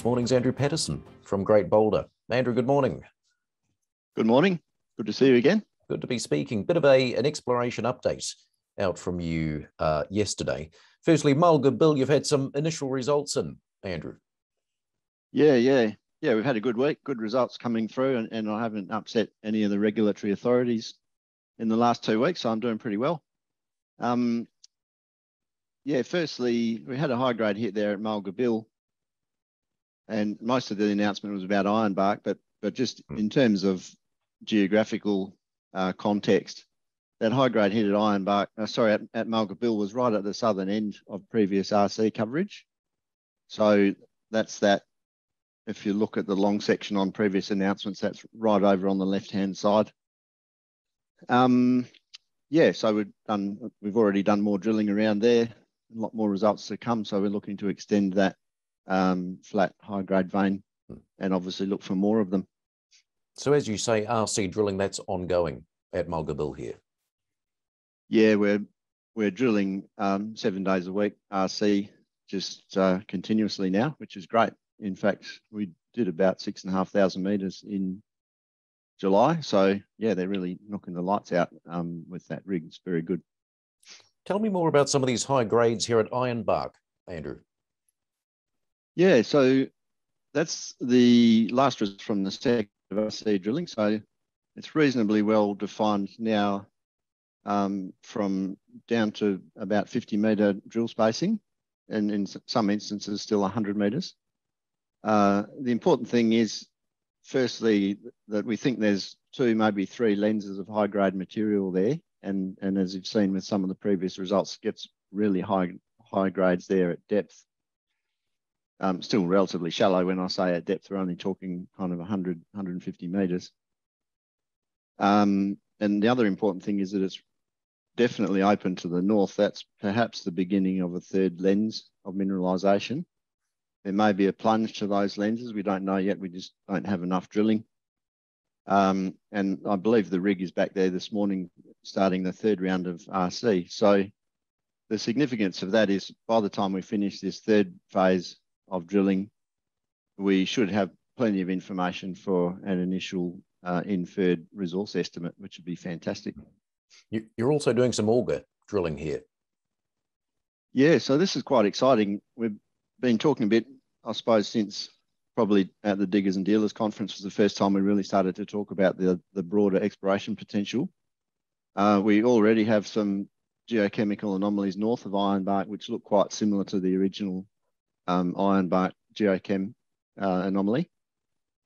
This morning's Andrew Paterson from Great Boulder. Andrew, good morning. Good morning. Good to see you again. Good to be speaking. Bit of a an exploration update out from you uh, yesterday. Firstly, Mulga Bill, you've had some initial results in, Andrew. Yeah, yeah. Yeah, we've had a good week, good results coming through, and, and I haven't upset any of the regulatory authorities in the last two weeks, so I'm doing pretty well. Um, yeah, firstly, we had a high grade hit there at Mulga Bill and most of the announcement was about ironbark, but but just mm. in terms of geographical uh, context, that high grade hit at ironbark, uh, sorry, at, at Mulga Bill was right at the southern end of previous RC coverage. So that's that. If you look at the long section on previous announcements, that's right over on the left hand side. Um, yeah, so we've done, we've already done more drilling around there, a lot more results to come. So we're looking to extend that um, flat high grade vein and obviously look for more of them. So as you say, RC drilling, that's ongoing at Mulga Bill here. Yeah, we're we're drilling um, seven days a week RC just uh, continuously now, which is great. In fact, we did about six and a half thousand meters in July. So yeah, they're really knocking the lights out um, with that rig. It's very good. Tell me more about some of these high grades here at Ironbark, Andrew. Yeah, so that's the last result from the second of RC drilling. So it's reasonably well defined now um, from down to about 50 metre drill spacing and in some instances still 100 metres. Uh, the important thing is firstly that we think there's two, maybe three lenses of high grade material there. And, and as you've seen with some of the previous results, gets really high, high grades there at depth um, still relatively shallow when I say at depth, we're only talking kind of 100, 150 metres. Um, and the other important thing is that it's definitely open to the north. That's perhaps the beginning of a third lens of mineralisation. There may be a plunge to those lenses. We don't know yet. We just don't have enough drilling. Um, and I believe the rig is back there this morning, starting the third round of RC. So the significance of that is by the time we finish this third phase of drilling, we should have plenty of information for an initial uh, inferred resource estimate, which would be fantastic. You're also doing some auger drilling here. Yeah, so this is quite exciting. We've been talking a bit, I suppose, since probably at the Diggers and Dealers conference was the first time we really started to talk about the, the broader exploration potential. Uh, we already have some geochemical anomalies north of Ironbark, which look quite similar to the original um, Ironbark geochem uh, anomaly.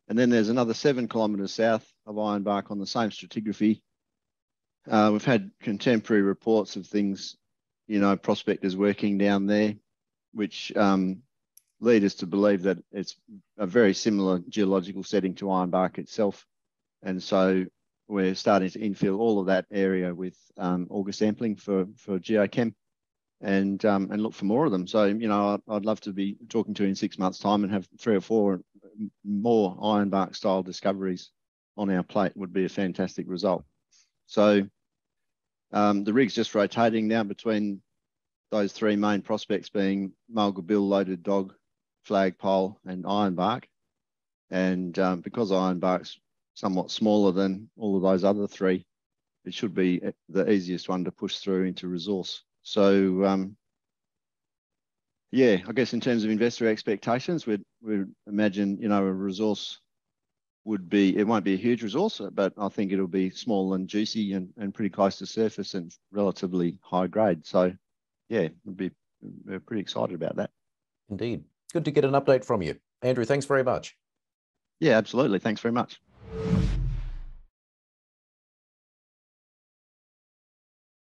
And then there's another seven kilometres south of Ironbark on the same stratigraphy. Uh, we've had contemporary reports of things, you know, prospectors working down there, which um, lead us to believe that it's a very similar geological setting to Ironbark itself. And so we're starting to infill all of that area with um, auger sampling for, for geochem and um, and look for more of them. So you know, I'd, love to be talking to you in six months' time and have three or four more ironbark style discoveries on our plate would be a fantastic result. So um, the rig's just rotating now between those three main prospects being Mulga Bill, Loaded Dog, Flagpole, and Ironbark. And um, because Ironbark's somewhat smaller than all of those other three, it should be the easiest one to push through into resource. So um, yeah, I guess in terms of investor expectations, we'd, we'd imagine, you know, a resource would be, it won't be a huge resource, but I think it'll be small and juicy and, and pretty close to surface and relatively high grade. So yeah, we'd be we're pretty excited about that. Indeed. Good to get an update from you. Andrew, thanks very much. Yeah, absolutely. Thanks very much.